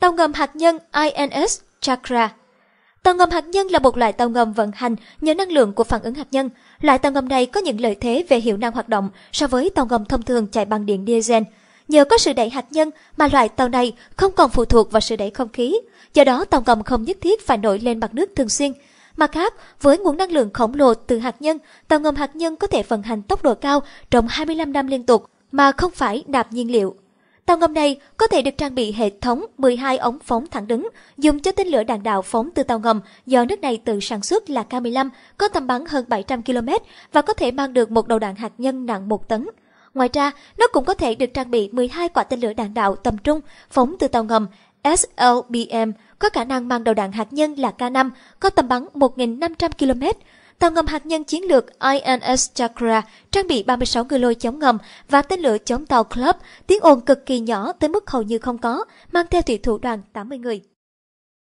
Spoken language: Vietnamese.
Tàu ngầm hạt nhân INS Chakra Tàu ngầm hạt nhân là một loại tàu ngầm vận hành nhờ năng lượng của phản ứng hạt nhân. Loại tàu ngầm này có những lợi thế về hiệu năng hoạt động so với tàu ngầm thông thường chạy bằng điện diesel. Nhờ có sự đẩy hạt nhân mà loại tàu này không còn phụ thuộc vào sự đẩy không khí. Do đó tàu ngầm không nhất thiết phải nổi lên mặt nước thường xuyên. Mặt khác, với nguồn năng lượng khổng lồ từ hạt nhân, tàu ngầm hạt nhân có thể vận hành tốc độ cao trong 25 năm liên tục mà không phải nạp nhiên liệu. Tàu ngầm này có thể được trang bị hệ thống 12 ống phóng thẳng đứng, dùng cho tên lửa đạn đạo phóng từ tàu ngầm do nước này tự sản xuất là K-15, có tầm bắn hơn 700 km và có thể mang được một đầu đạn hạt nhân nặng 1 tấn. Ngoài ra, nó cũng có thể được trang bị 12 quả tên lửa đạn đạo tầm trung phóng từ tàu ngầm SLBM có khả năng mang đầu đạn hạt nhân là K5, có tầm bắn 1.500 km. Tàu ngầm hạt nhân chiến lược INS Chakra trang bị 36 ngư lôi chống ngầm và tên lửa chống tàu Club, tiếng ồn cực kỳ nhỏ tới mức hầu như không có, mang theo thủy thủ đoàn 80 người.